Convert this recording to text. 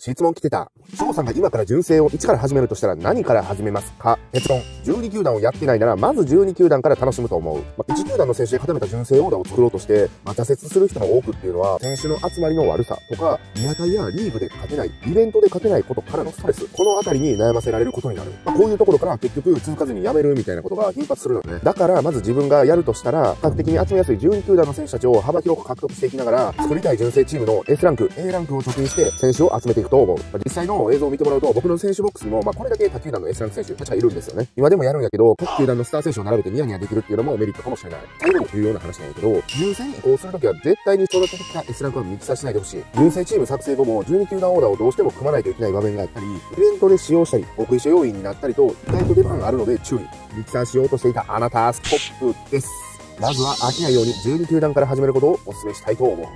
質問来てた。翔さんが今から純正を1から始めるとしたら何から始めますか？結論。12球団をやってないなら、まず12球団から楽しむと思う。まあ、1球団の選手で固めた純正オーダーを作ろうとして、まあ、挫折する人も多くっていうのは、選手の集まりの悪さとか、リアタイやリーグで勝てない、イベントで勝てないことからのストレス、このあたりに悩ませられることになる。まあ、こういうところから結局続かずに辞めるみたいなことが頻発するのね。だから、まず自分がやるとしたら、比較的に集めやすい12球団の選手たちを幅広く獲得していきながら、作りたい純正チームの S ランク、A ランクを貯金して選手を集めていくと思う。まあ、実際の映像を見てもらうと、僕の選手ボックスにも、まあ、これだけ他球団の S ランク選手たちはいるんですよね。今でもやるんやけど、各球団のスター選手を並べてニヤニヤできるっていうのもメリットかもしれない。最後に重要な話なんやけど、優先移行するときは絶対に育ててきた S ランクはミキサーしないでほしい。純正チーム作成後も12球団オーダーをどうしても組まないといけない場面があったり、イベントで使用したり、奥衣装要員になったりと、意外と出番があるので注意。ミキサーしようとしていたあなた、ストップです。まずは飽きないように12球団から始めることをお勧めしたいと思う。